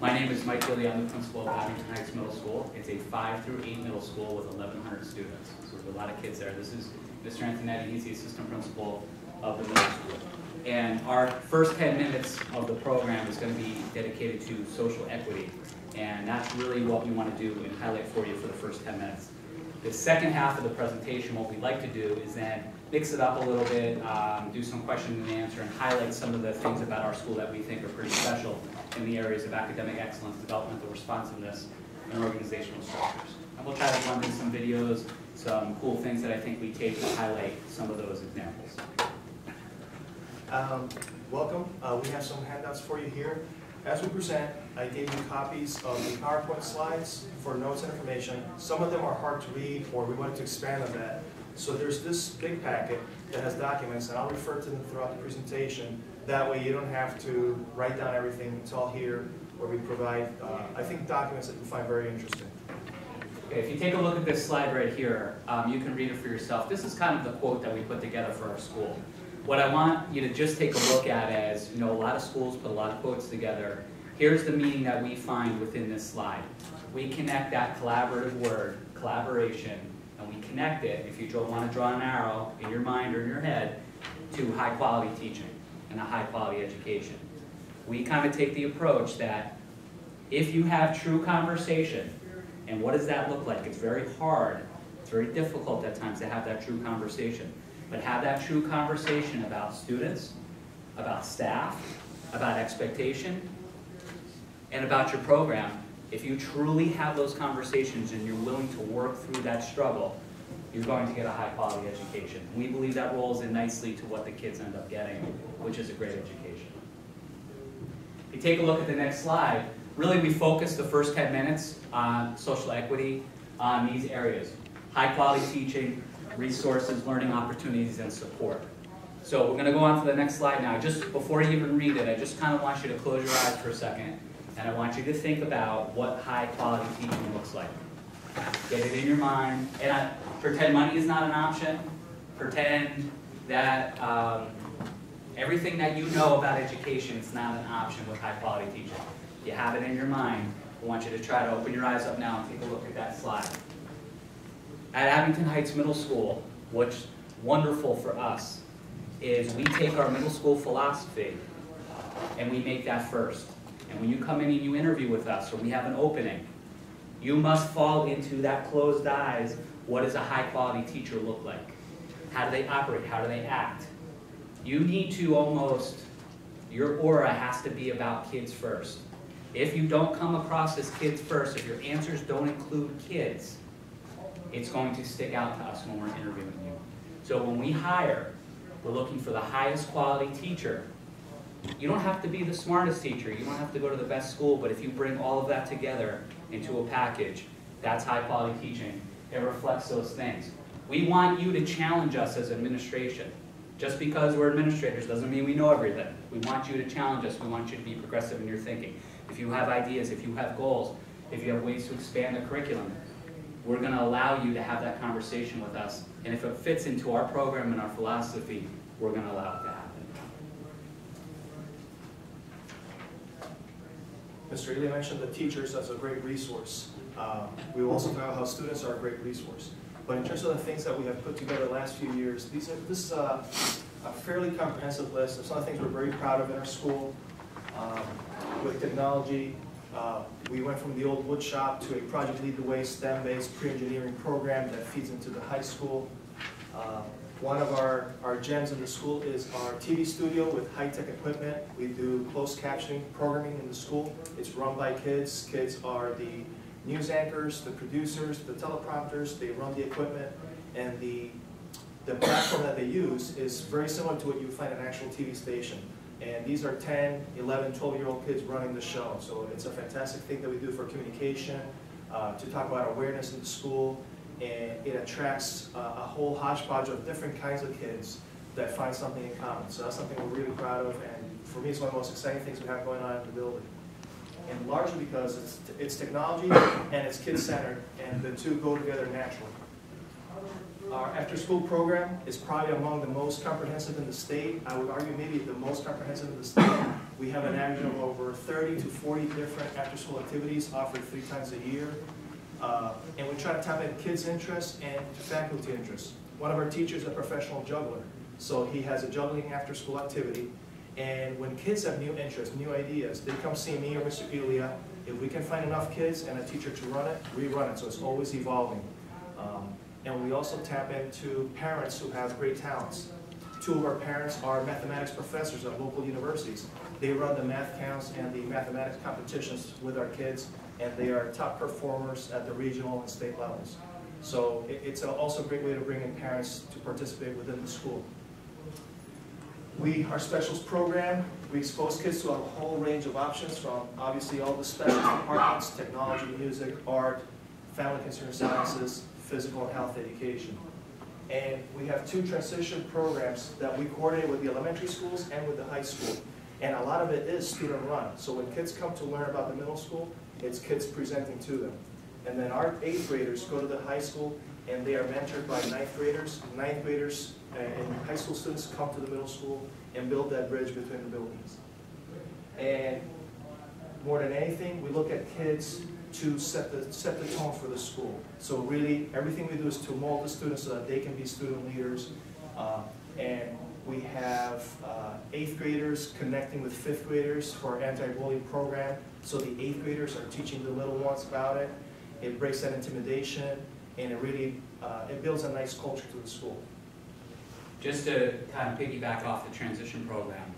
My name is Mike Gilly, I'm the principal of Abington Heights Middle School. It's a five through eight middle school with 1,100 students, so there's a lot of kids there. This is Mr. Antonetti, he's the assistant principal of the middle school. And our first 10 minutes of the program is going to be dedicated to social equity. And that's really what we want to do and highlight for you for the first 10 minutes. The second half of the presentation, what we'd like to do is then mix it up a little bit, um, do some question and answer, and highlight some of the things about our school that we think are pretty special in the areas of academic excellence, developmental responsiveness, and organizational structures. And we'll try to run through some videos, some cool things that I think we take to highlight some of those examples. Um, Welcome. Uh, We have some handouts for you here. As we present, I gave you copies of the PowerPoint slides for notes and information. Some of them are hard to read, or we wanted to expand on that. So there's this big packet that has documents, and I'll refer to them throughout the presentation. That way you don't have to write down everything. It's all here, where we provide, uh, I think, documents that you find very interesting. Okay, if you take a look at this slide right here, um, you can read it for yourself. This is kind of the quote that we put together for our school. What I want you to just take a look at is, you know, a lot of schools put a lot of quotes together. Here's the meaning that we find within this slide. We connect that collaborative word, collaboration, and we connect it, if you want to draw an arrow in your mind or in your head, to high quality teaching and a high quality education. We kind of take the approach that if you have true conversation, and what does that look like? It's very hard, it's very difficult at times to have that true conversation. But have that true conversation about students, about staff, about expectation, and about your program. If you truly have those conversations and you're willing to work through that struggle, you're going to get a high quality education. We believe that rolls in nicely to what the kids end up getting, which is a great education. If you take a look at the next slide, really we focus the first 10 minutes on social equity on these areas. High quality teaching, resources, learning opportunities, and support. So we're going to go on to the next slide now. Just before you even read it, I just kind of want you to close your eyes for a second, and I want you to think about what high quality teaching looks like. Get it in your mind, and I, pretend money is not an option. Pretend that um, everything that you know about education is not an option with high quality teaching. You have it in your mind. I want you to try to open your eyes up now and take a look at that slide. At Abington Heights Middle School, what's wonderful for us is we take our middle school philosophy and we make that first. And when you come in and you interview with us or we have an opening, you must fall into that closed eyes, what does a high quality teacher look like? How do they operate? How do they act? You need to almost, your aura has to be about kids first. If you don't come across as kids first, if your answers don't include kids, it's going to stick out to us when we're interviewing you. So when we hire, we're looking for the highest quality teacher. You don't have to be the smartest teacher, you don't have to go to the best school, but if you bring all of that together into a package, that's high quality teaching. It reflects those things. We want you to challenge us as administration. Just because we're administrators doesn't mean we know everything. We want you to challenge us. We want you to be progressive in your thinking. If you have ideas, if you have goals, if you have ways to expand the curriculum, we're going to allow you to have that conversation with us. And if it fits into our program and our philosophy, we're going to allow happen. Mr. Ely mentioned the teachers as a great resource. Uh, We also know how students are a great resource. But in terms of the things that we have put together the last few years, these are, this is a a fairly comprehensive list of some of the things we're very proud of in our school. Um, With technology, uh, we went from the old wood shop to a Project Lead the Way STEM-based pre-engineering program that feeds into the high school. Uh, One of our, our gems in the school is our TV studio with high-tech equipment. We do closed captioning programming in the school. It's run by kids. Kids are the news anchors, the producers, the teleprompters. They run the equipment. And the, the platform that they use is very similar to what you find in an actual TV station. And these are 10, 11, 12-year-old kids running the show. So it's a fantastic thing that we do for communication, uh, to talk about awareness in the school, and it attracts uh, a whole hodgepodge of different kinds of kids that find something in common. So that's something we're really proud of, and for me, it's one of the most exciting things we have going on in the building. And largely because it's, it's technology and it's kid-centered, and the two go together naturally. Our after-school program is probably among the most comprehensive in the state. I would argue maybe the most comprehensive in the state. We have an average of over 30 to 40 different after-school activities offered three times a year. Uh, And we try to tap into kids' interests and faculty interests. One of our teachers is a professional juggler, so he has a juggling after-school activity. And when kids have new interests, new ideas, they come see me or Mr. Elia. If we can find enough kids and a teacher to run it, we run it, so it's always evolving. Um, And we also tap into parents who have great talents. Two of our parents are mathematics professors at local universities. They run the MATHCOUNTS and the mathematics competitions with our kids, and they are top performers at the regional and state levels. So it- it's a- also a great way to bring in parents to participate within the school. We, our specials program, we expose kids to a whole range of options from obviously all the specialist departments, technology, music, art, family consumer sciences, physical and health education. And we have two transition programs that we coordinate with the elementary schools and with the high school. And a lot of it is student run. So when kids come to learn about the middle school, it's kids presenting to them. And then our eighth graders go to the high school and they are mentored by ninth graders. Ninth graders uh, and high school students come to the middle school and build that bridge between the buildings. And more than anything, we look at kids to set the, set the tone for the school. So really, everything we do is to mold the students so that they can be student leaders. Uh, And we have uh, eighth graders connecting with fifth graders for our anti-bullying program. So the eighth graders are teaching the little ones about it. It breaks that intimidation, and it really, uh, it builds a nice culture to the school. Just to kind of piggyback off the transition program,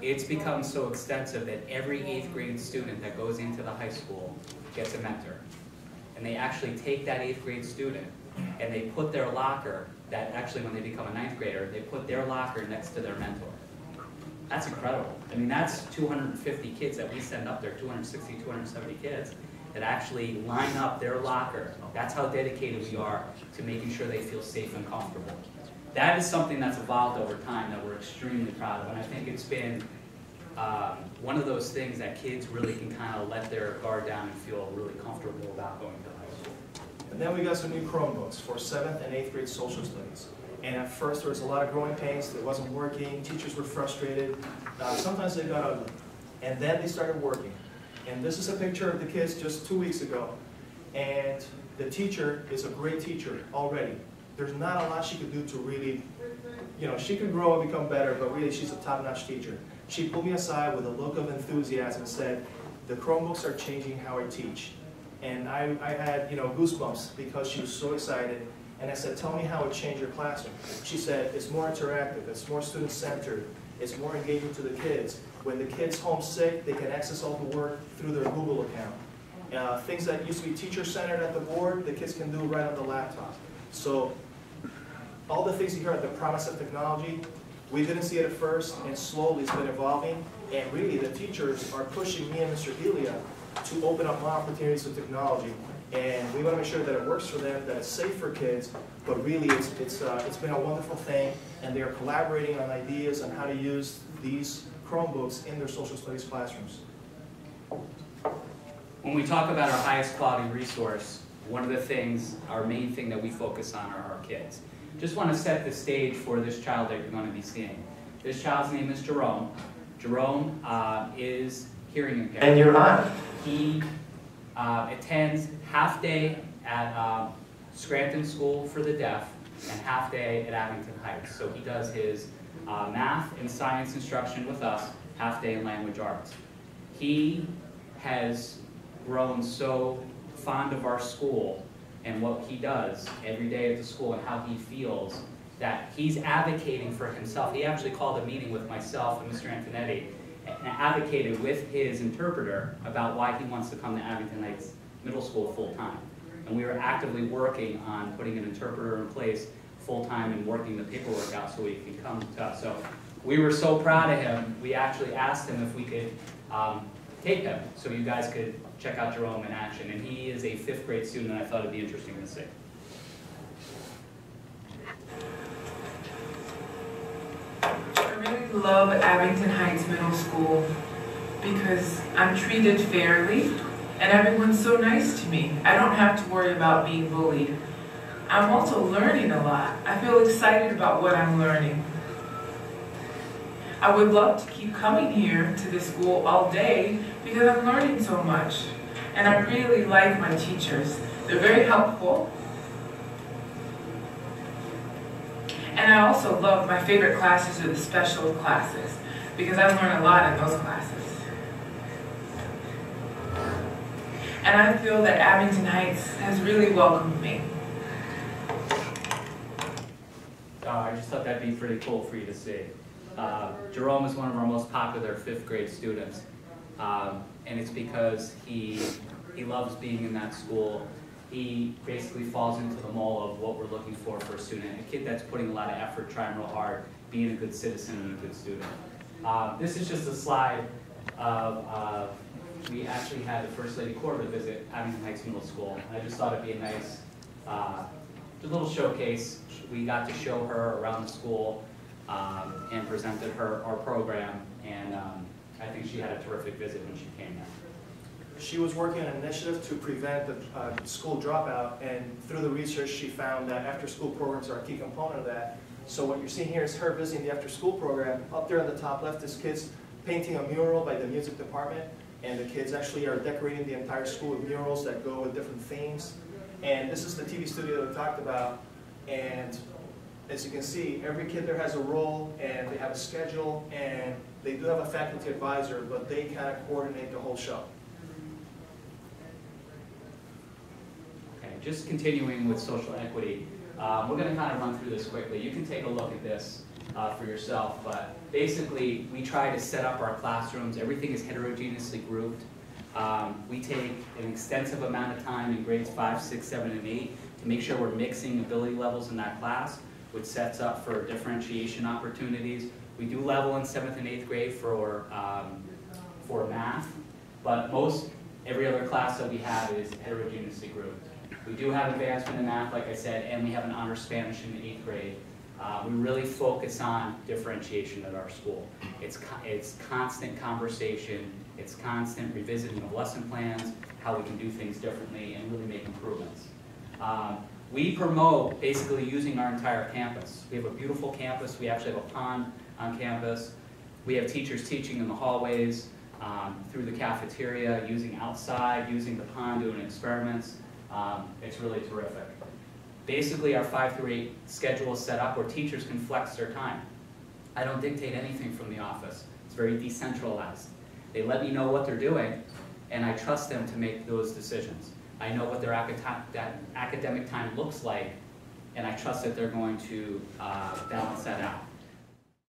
it's become so extensive that every eighth grade student that goes into the high school gets a mentor. And they actually take that eighth grade student and they put their locker, that actually when they become a ninth grader, they put their locker next to their mentor. That's incredible. I mean, that's 250 kids that we send up there, 260, 270 kids, that actually line up their locker. That's how dedicated we are to making sure they feel safe and comfortable. That is something that's evolved over time that we're extremely proud of, and I think it's been um, one of those things that kids really can kind of let their guard down and feel really comfortable about going to high school. And then we got some new Chromebooks for seventh and eighth grade social studies. And at first, there was a lot of growing pains, it wasn't working, teachers were frustrated, uh, sometimes they got ugly. And then they started working. And this is a picture of the kids just two weeks ago. And the teacher is a great teacher already. There's not a lot she could do to really, you know, she could grow and become better, but really she's a top-notch teacher. She pulled me aside with a look of enthusiasm and said, the Chromebooks are changing how I teach. And I, I had, you know, goosebumps because she was so excited. And I said, tell me how it changed your classroom. She said, it's more interactive, it's more student-centered, it's more engaging to the kids. When the kid's homesick, they can access all the work through their Google account. Uh, things that used to be teacher-centered at the board, the kids can do right on the laptop. So all the things you hear heard, the promise of technology, we didn't see it at first, and slowly it's been evolving. And really, the teachers are pushing me and Mr. Elia to open up more opportunities with technology. And we want to make sure that it works for them, that it's safe for kids, but really, it's, it's, uh, it's been a wonderful thing, and they are collaborating on ideas on how to use these Chromebooks in their social studies classrooms. When we talk about our highest quality resource, one of the things, our main thing that we focus on are our kids. Just want to set the stage for this child that you're going to be seeing. This child's name is Jerome. Jerome uh, is hearing impaired. And you're on. He uh, attends half-day at um, Scranton School for the Deaf and half-day at Abington Heights. So he does his uh, math and science instruction with us, half-day in language arts. He has grown so fond of our school and what he does every day at the school and how he feels that he's advocating for himself. He actually called a meeting with myself and Mr. Antonetti advocated with his interpreter about why he wants to come to Abington Heights Middle School full-time. And we were actively working on putting an interpreter in place full-time and working the paperwork out so he could come to us. So we were so proud of him, we actually asked him if we could um, tape him so you guys could check out Jerome in action. And he is a fifth grade student, and I thought it'd be interesting to see. Love Abington Heights Middle School because I'm treated fairly and everyone's so nice to me. I don't have to worry about being bullied. I'm also learning a lot. I feel excited about what I'm learning. I would love to keep coming here to this school all day because I'm learning so much. And I really like my teachers. They're very helpful. And I also love my favorite classes are the special classes because I learn a lot in those classes. And I feel that Abington Heights has really welcomed me. Uh, I just thought that'd be pretty cool for you to see. Uh, Jerome is one of our most popular fifth grade students. Um, and it's because he, he loves being in that school. He basically falls into the mold of what we're looking for for a student, a kid that's putting a lot of effort, trying real hard, being a good citizen and a good student. Uh, this is just a slide of, uh, we actually had the First Lady Corbett visit Abington Heights Middle School. And I just thought it'd be a nice, uh, little showcase. We got to show her around the school um, and presented her our program, and um, I think she had a terrific visit when she came in. She was working on an initiative to prevent the uh, school dropout, and through the research, she found that after-school programs are a key component of that. So what you're seeing here is her visiting the after-school program. Up there on the top left is kids painting a mural by the music department, and the kids actually are decorating the entire school with murals that go with different themes. And this is the TV studio that we talked about, and as you can see, every kid there has a role, and they have a schedule, and they do have a faculty advisor, but they kind of coordinate the whole show. Okay, just continuing with social equity, um, we're gonna kind of run through this quickly. You can take a look at this uh, for yourself, but basically, we try to set up our classrooms, everything is heterogeneously grouped. Um, We take an extensive amount of time in grades five, six, seven, and eight to make sure we're mixing ability levels in that class, which sets up for differentiation opportunities. We do level in seventh and eighth grade for, um, for math, but most, every other class that we have is heterogeneously grouped. We do have advancement in math, like I said, and we have an honor Spanish in the eighth grade. Uh, we really focus on differentiation at our school. It's, co- it's constant conversation, it's constant revisiting of lesson plans, how we can do things differently, and really make improvements. Um, we promote basically using our entire campus. We have a beautiful campus, we actually have a pond on campus. We have teachers teaching in the hallways, um, through the cafeteria, using outside, using the pond, doing experiments. Um, it's really terrific. Basically, our five through eight schedule is set up where teachers can flex their time. I don't dictate anything from the office. It's very decentralized. They let me know what they're doing, and I trust them to make those decisions. I know what their that academic time looks like, and I trust that they're going to uh, balance that out.